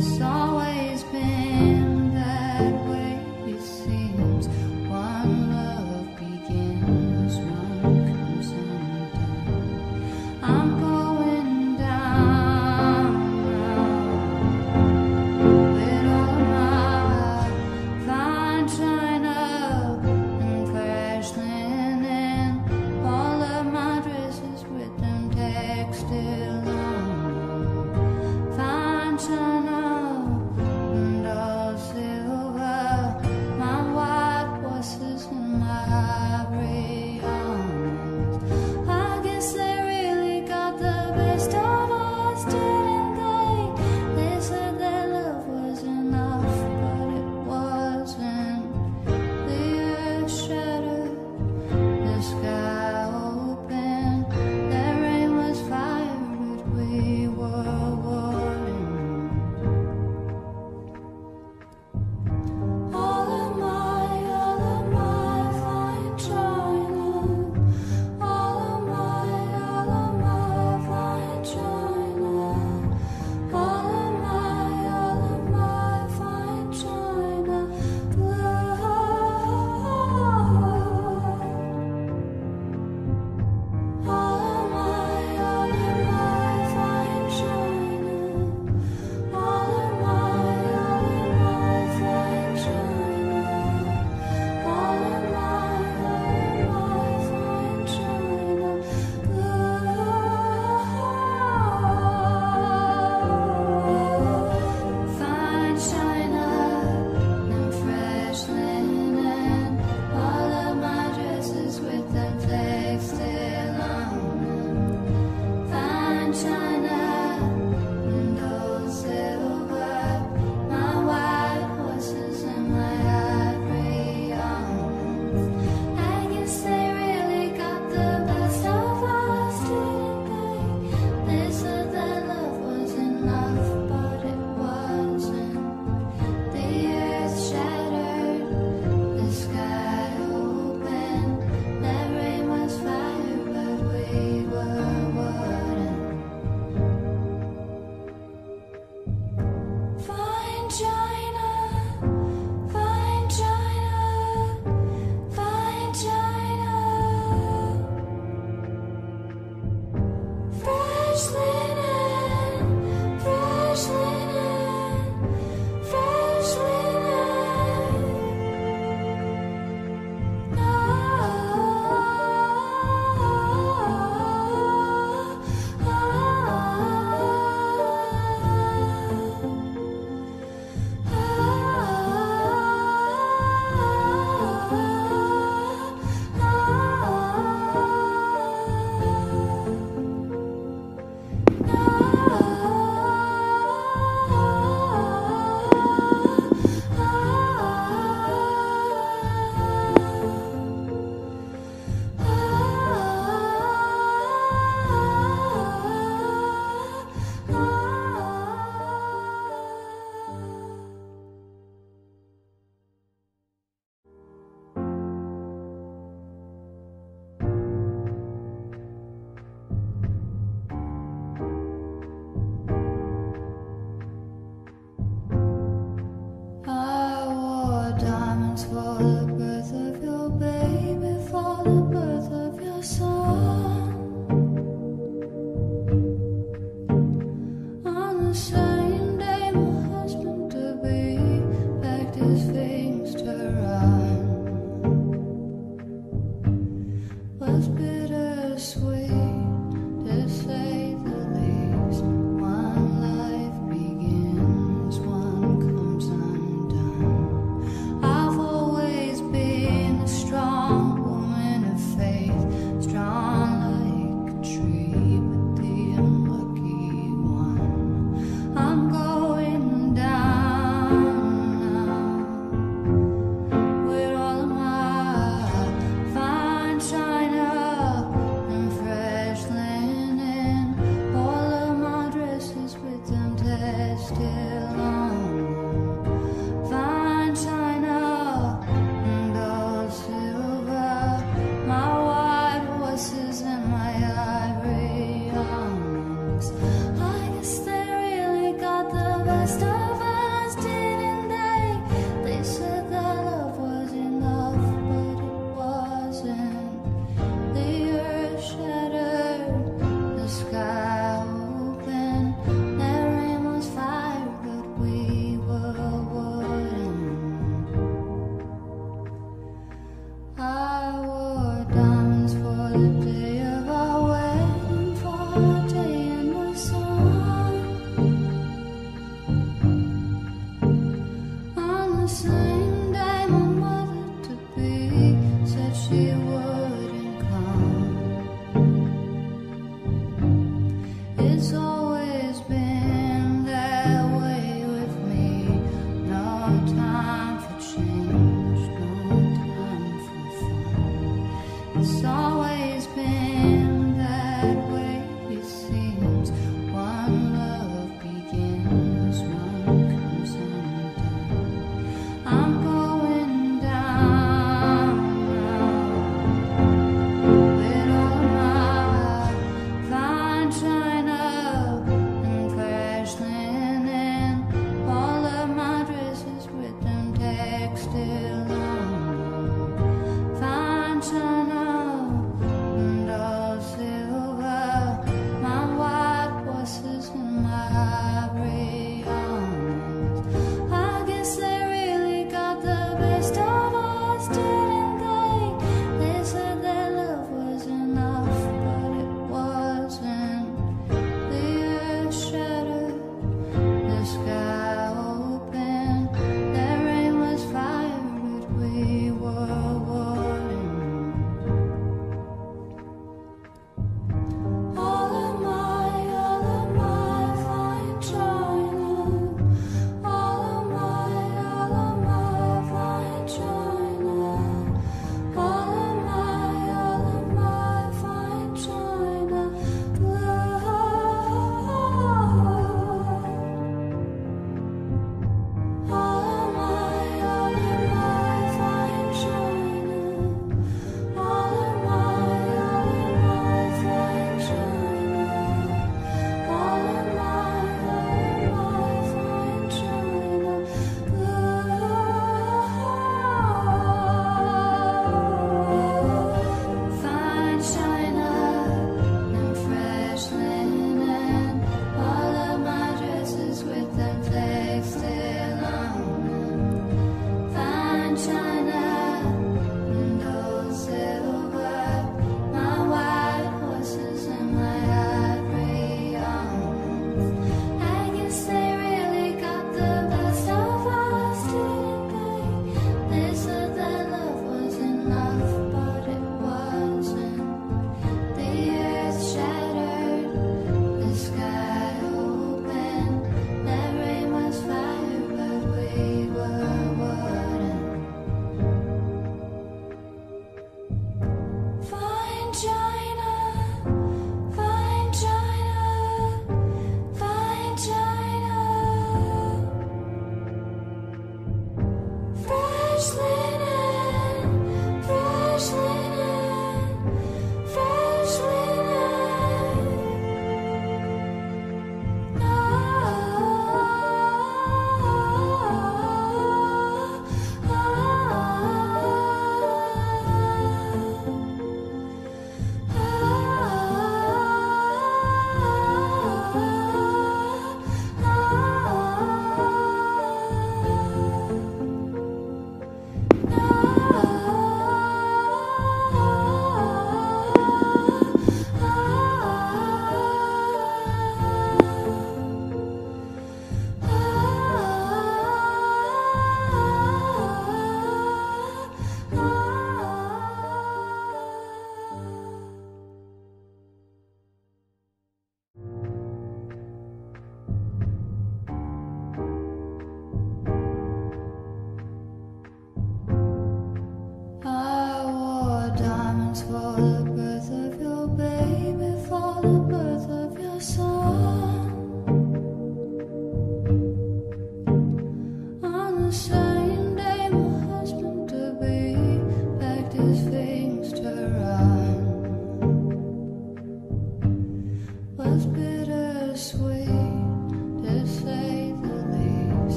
song.